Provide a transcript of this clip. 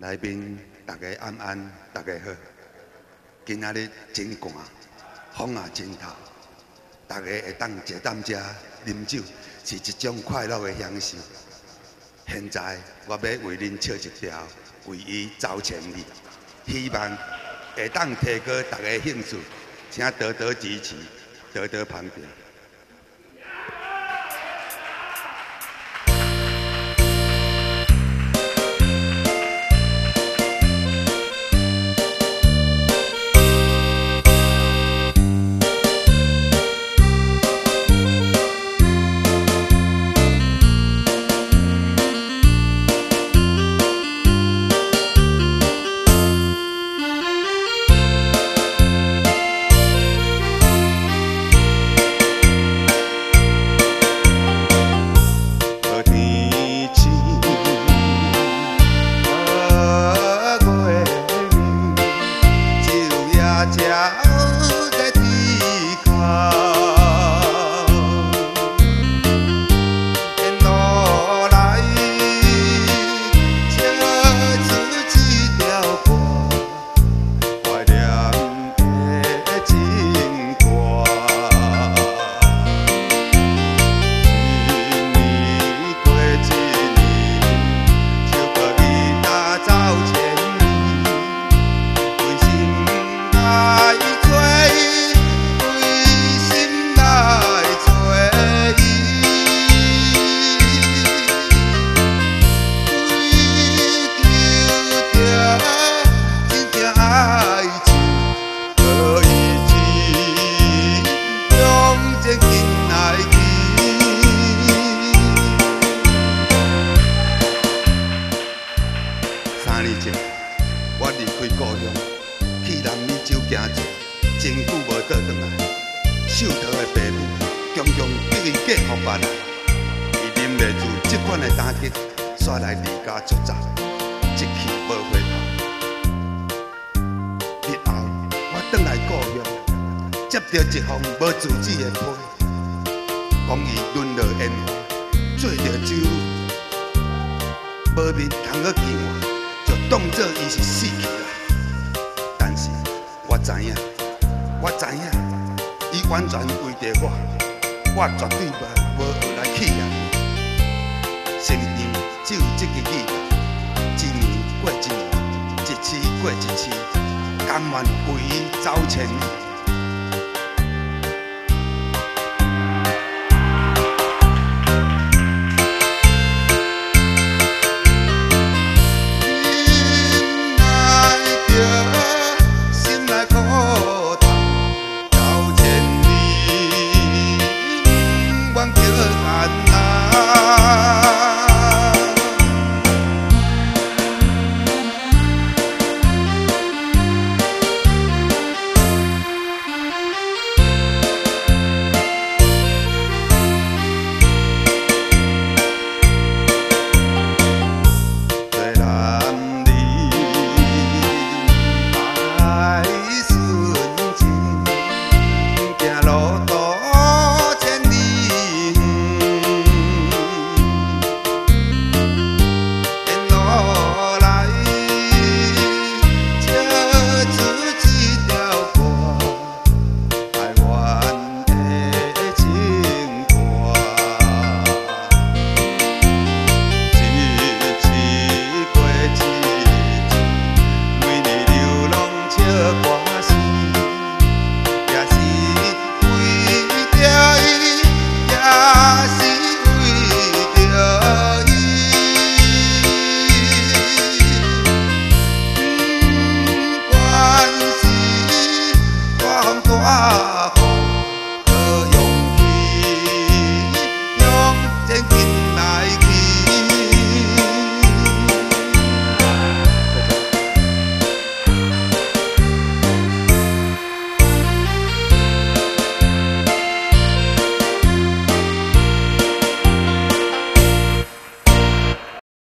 来宾大家安安，大家好。今仔日真寒，风也真透，大家会当坐担遮啉酒，是一种快乐的享受。现在我要为恁唱一条《为伊走千里》，希望会当提高大家兴趣，请多多支持，多多捧场。真久无倒转来，秀桃的爸母强强逼伊嫁互人，伊忍袂住即款的打击，煞来离家出走，一去无回头。日后我转来故乡，接到一封无住址的批，讲伊沦落烟花，做着酒，无面通去见我，就当作伊是死去啦。我知影。我知影，伊完全为着我，我绝对无学来去啊！生命只有这个字，一年过一年，一次过一次，甘愿为伊走前